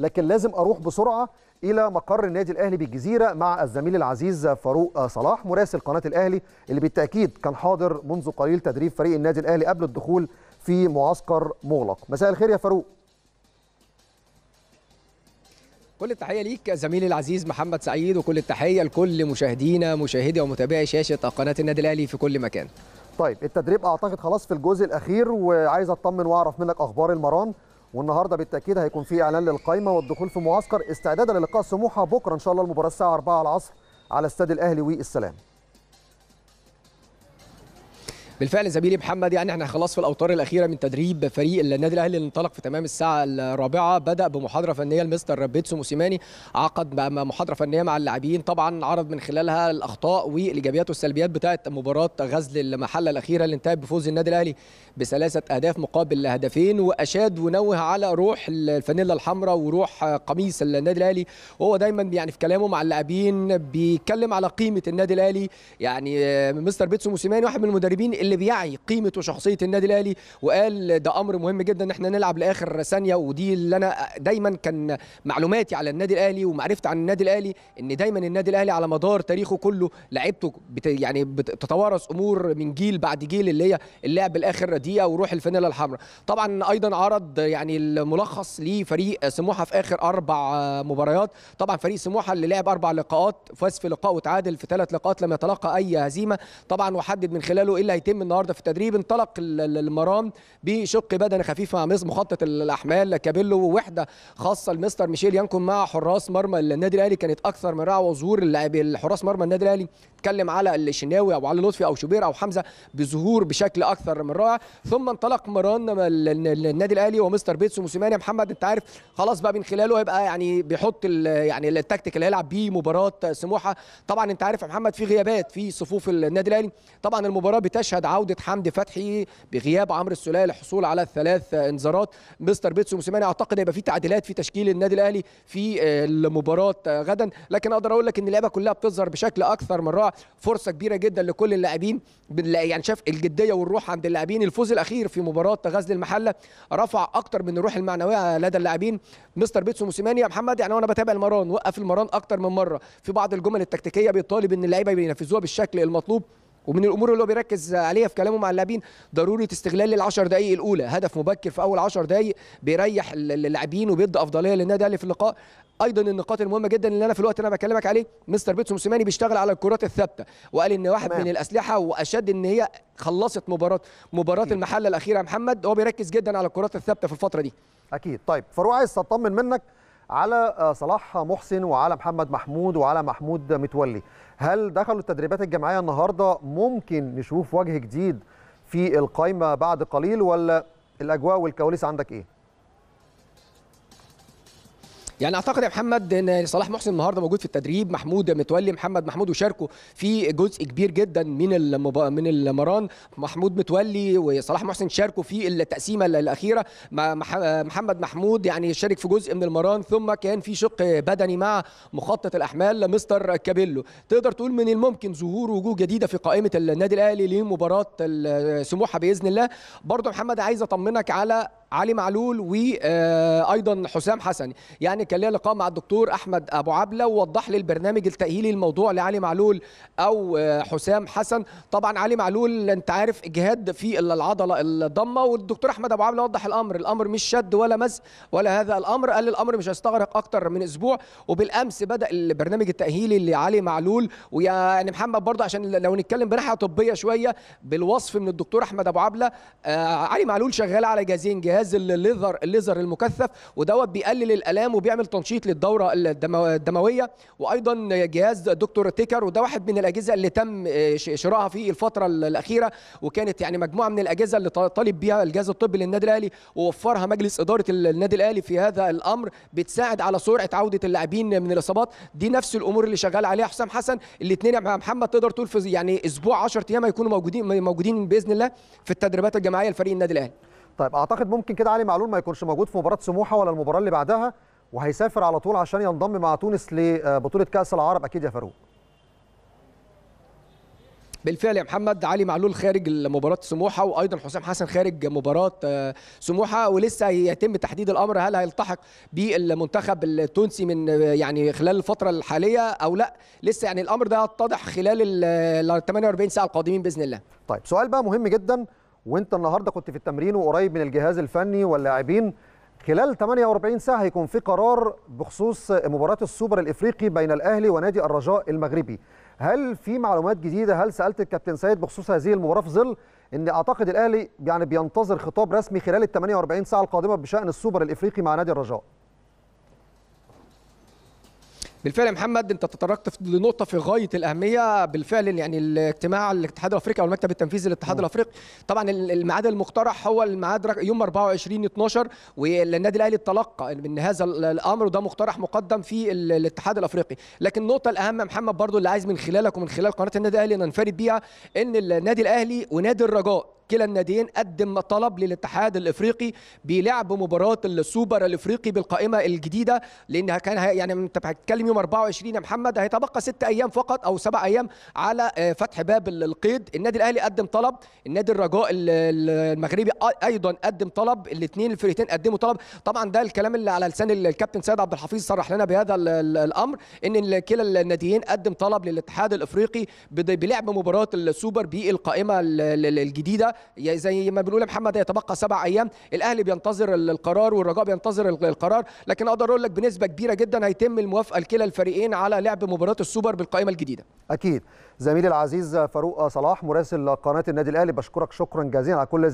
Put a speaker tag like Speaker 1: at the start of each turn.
Speaker 1: لكن لازم أروح بسرعة إلى مقر النادي الأهلي بالجزيرة مع الزميل العزيز فاروق صلاح مراسل قناة الأهلي اللي بالتأكيد كان حاضر منذ قليل تدريب فريق النادي الأهلي قبل الدخول في معسكر مغلق. مساء الخير يا فاروق.
Speaker 2: كل التحية ليك زميلي العزيز محمد سعيد وكل التحية لكل مشاهدينا مشاهدي ومتابعي شاشة قناة النادي الأهلي في كل مكان.
Speaker 1: طيب التدريب أعتقد خلاص في الجزء الأخير وعايز أطمن وأعرف منك أخبار المران. والنهارده بالتأكيد هيكون في إعلان للقائمه والدخول في معسكر استعدادا للقاء سموحة بكرة إن شاء الله المباراة الساعة 4 العصر على استاد الأهلي والسلام
Speaker 2: بالفعل زميلي محمد يعني إحنا خلاص في الأوتار الأخيرة من تدريب فريق النادي الأهلي اللي انطلق في تمام الساعة الرابعة بدأ بمحاضرة فنية لمستر بيتسو موسيماني عقد محاضرة فنية مع اللاعبين طبعا عرض من خلالها الأخطاء والإيجابيات والسلبيات بتاعه مباراة غزل المحلة الأخيرة اللي انتهت بفوز النادي الأهلي بثلاثة أهداف مقابل هدفين وأشاد ونوه على روح الفانيلا الحمراء وروح قميص النادي الأهلي وهو دايما يعني في كلامه مع اللاعبين بيتكلم على قيمة النادي الأهلي. يعني مستر بيتسو موسيماني واحد من المدربين اللي بيعي قيمه وشخصيه النادي الأهلي وقال ده أمر مهم جدا إن إحنا نلعب لآخر ثانية ودي اللي أنا دايما كان معلوماتي على النادي الأهلي ومعرفتي عن النادي الأهلي إن دايما النادي الأهلي على مدار تاريخه كله لعيبته بت يعني بتتوارث أمور من جيل بعد جيل اللي هي اللعب الآخر دقيقة وروح الفانيلا الحمراء. طبعا أيضا عرض يعني الملخص لفريق سموحة في آخر أربع مباريات. طبعا فريق سموحة اللي لعب أربع لقاءات فاز في لقاء وتعادل في ثلاث لقاءات لم يتلقى أي هزيمة. طبعا وحدد من خلاله إيه اللي هيتم النهارده في التدريب انطلق المرام بشق بدني خفيف مع مخطط الأحمال كابيلو ووحدة خاصة لمستر ميشيل يانكون مع حراس مرمى النادي الأهلي. كانت أكثر من رائعة وظهور اللاعبين حراس مرمى النادي الأهلي. اتكلم على الشناوي أو علي لطفي أو شوبير أو حمزة بظهور بشكل أكثر من رائع. ثم انطلق مران النادي الأهلي ومستر بيتسو موسيماني. محمد أنت عارف خلاص بقى من خلاله هيبقى يعني بيحط يعني التكتيك اللي هيلعب بيه مباراة سموحة. طبعا أنت عارف يا محمد في غيابات في صفوف النادي الأهلي. طبعا المباراة بتشهد عودة حمدي فتحي بغياب عمرو السولية للحصول على الثلاث انذارات. مستر بيتسو موسيماني أعتقد هيبقى في تعديلات في تشكيل النادي الأهلي في المباراة غدا. لكن أقدر أقول لك إن اللعبة كلها بتظهر بشكل أكثر من رائع. فرصة كبيرة جدا لكل اللاعبين. يعني شاف الجدية والروح عند اللاعبين. الفوز الأخير في مباراة غزل المحلة رفع أكتر من الروح المعنوية لدى اللاعبين. مستر بيتسو موسيماني يا محمد يعني وأنا بتابع المران وقف المران أكتر من مرة. في بعض الجمل التكتيكية بيطالب إن اللعيبة بينفذوها بالشكل المطلوب. ومن الأمور اللي هو بيركز عليها في كلامه مع اللاعبين ضروره استغلال العشر دقائق الأولى. هدف مبكر في أول 10 دقائق بيريح اللاعبين وبيدي أفضلية للنادي الاهلي في اللقاء. أيضا النقاط المهمة جدا اللي أنا في الوقت اللي أنا بكلمك عليه مستر بيتسو موسيماني بيشتغل على الكرات الثابتة وقال إن واحد من الأسلحة وأشد إن هي خلصت مباراه مباراة المحلة الأخيرة يا محمد. هو بيركز جدا على الكرات الثابتة في الفترة دي.
Speaker 1: أكيد. طيب فاروق عايز اطمن منك على صلاح محسن وعلى محمد محمود وعلى محمود متولي. هل دخلوا التدريبات الجماعيه النهارده ممكن نشوف وجه جديد في القائمه بعد قليل ولا الأجواء والكواليس عندك إيه؟
Speaker 2: يعني أعتقد يا محمد إن صلاح محسن النهارده موجود في التدريب محمود متولي محمد محمود وشاركوا في جزء كبير جدا من المبا... من المران. محمود متولي وصلاح محسن شاركوا في التقسيمة الأخيرة. محمد محمود يعني شارك في جزء من المران ثم كان في شق بدني مع مخطط الأحمال مستر كابيلو. تقدر تقول من الممكن ظهور وجوه جديدة في قائمة النادي الأهلي لمباراة سموحة بإذن الله؟ برضه محمد عايز أطمنك على علي معلول وأيضا حسام حسن يعني كان ليا لقاء مع الدكتور أحمد أبو عبلة ووضح لي البرنامج التأهيلي الموضوع لعلي معلول أو حسام حسن. طبعا علي معلول أنت عارف اجهاد في العضلة الضمة والدكتور أحمد أبو عبلة وضح الأمر. الأمر مش شد ولا مز ولا هذا الأمر. قال الأمر مش هيستغرق أكتر من أسبوع. وبالأمس بدأ البرنامج التأهيلي لعلي معلول. ويعني محمد برضه عشان لو نتكلم بناحية طبية شوية بالوصف من الدكتور أحمد أبو عبلة آه علي معلول شغال على جهازين جهاز. جهاز الليزر الليزر المكثف ودوت بيقلل الألام وبيعمل تنشيط للدورة الدموية. وأيضا جهاز دكتور تيكر وده واحد من الأجهزة اللي تم شرائها في الفترة الأخيرة. وكانت يعني مجموعة من الأجهزة اللي طالب بيها الجهاز الطبي للنادي الأهلي ووفرها مجلس إدارة النادي الأهلي في هذا الأمر بتساعد على سرعة عودة اللاعبين من الإصابات. دي نفس الأمور اللي شغال عليها حسام حسن. الاثنين يا محمد تقدر تقول في يعني أسبوع 10 أيام هيكونوا موجودين موجودين بإذن الله في التدريبات الجماعية لفريق النادي الأهلي.
Speaker 1: طيب أعتقد ممكن كده علي معلول ما يكونش موجود في مباراة سموحة ولا المباراة اللي بعدها وهيسافر على طول عشان ينضم مع تونس لبطوله كأس العرب. أكيد يا فاروق.
Speaker 2: بالفعل يا محمد علي معلول خارج مباراة سموحة وأيضا حسام حسن خارج مباراة سموحة ولسه يتم تحديد الأمر هل هيلتحق بالمنتخب التونسي من يعني خلال الفترة الحالية أو لأ. لسه يعني الأمر ده يتضح خلال ال 48 ساعة القادمين بإذن الله.
Speaker 1: طيب سؤال بقى مهم جدا. وانت النهارده كنت في التمرين وقريب من الجهاز الفني واللاعبين خلال 48 ساعة هيكون في قرار بخصوص مباراة السوبر الإفريقي بين الأهلي ونادي الرجاء المغربي. هل في معلومات جديدة؟ هل سألت الكابتن سيد بخصوص هذه المباراة في ظل إن أعتقد الأهلي يعني بينتظر خطاب رسمي خلال ال 48 ساعة القادمة بشأن السوبر الإفريقي مع نادي الرجاء؟
Speaker 2: بالفعل يا محمد انت تطرقت لنقطة في غاية الأهمية. بالفعل يعني الاجتماع الاتحاد الأفريقي أو المكتب التنفيذي للاتحاد الأفريقي. طبعا الميعاد المقترح هو الميعاد يوم 24 12 والنادي الأهلي تلقى من هذا الأمر وده مقترح مقدم في الاتحاد الأفريقي. لكن النقطة الأهم يا محمد برضو اللي عايز من خلالك ومن خلال قناة النادي الأهلي ننفرد بيها إن النادي الأهلي ونادي الرجاء كلا الناديين قدم طلب للاتحاد الإفريقي بلعب مباراة السوبر الإفريقي بالقائمة الجديدة لأن كان يعني أنت بتتكلم يوم 24 يا محمد هيتبقى ست أيام فقط أو سبع أيام على فتح باب القيد. النادي الأهلي قدم طلب النادي الرجاء المغربي أيضا قدم طلب الاثنين الفريقين قدموا طلب. طبعا ده الكلام اللي على لسان الكابتن سيد عبد الحفيظ صرح لنا بهذا الأمر إن كلا الناديين قدم طلب للاتحاد الإفريقي بلعب مباراة السوبر بالقائمة الجديدة. زي ما بنقول محمد يتبقى سبع أيام. الأهلي بينتظر القرار والرجاء بينتظر القرار. لكن أقدر أقول لك بنسبة كبيرة جدا هيتم الموافقة لكلا الفريقين على لعب مباراة السوبر بالقائمة الجديدة.
Speaker 1: أكيد. زميلي العزيز فاروق صلاح مراسل قناة النادي الأهلي بشكرك شكرا جزيلا على كل